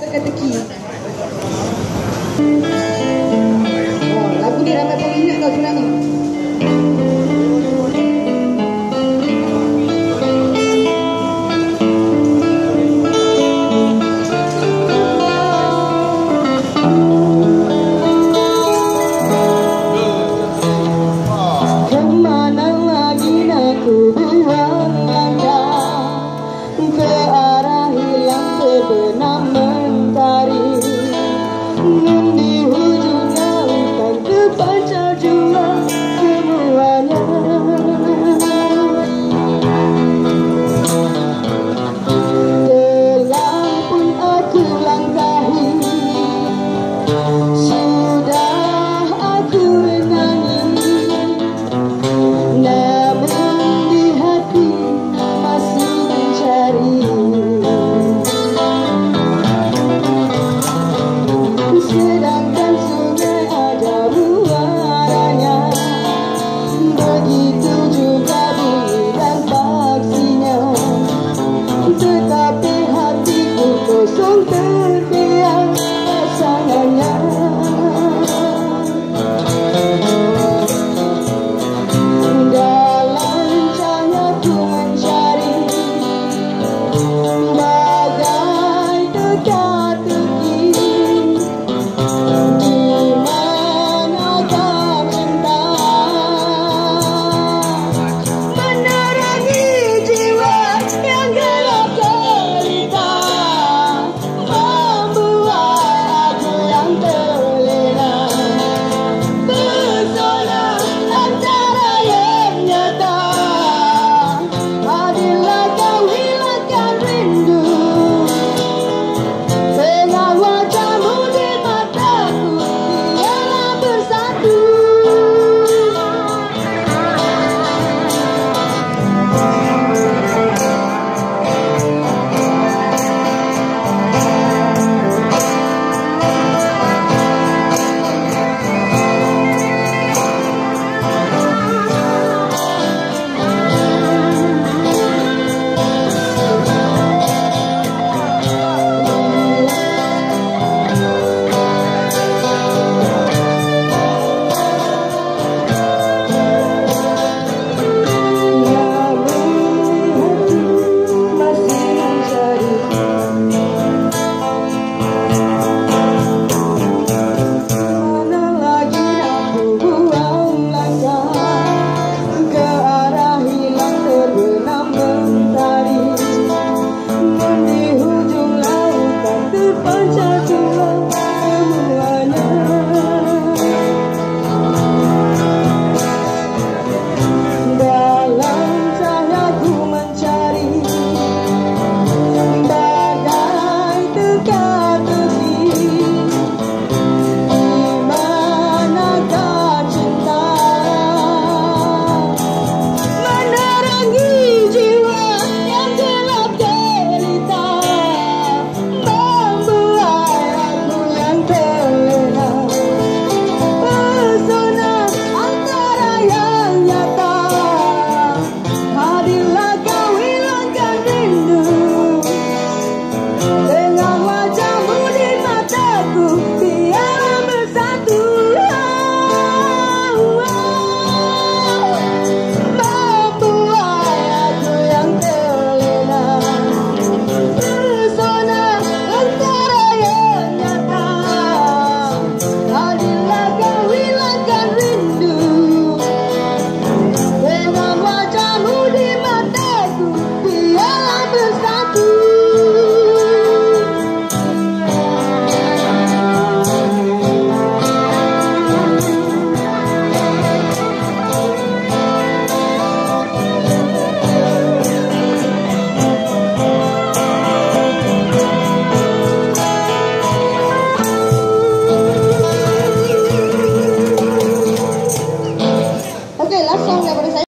Teka-teki.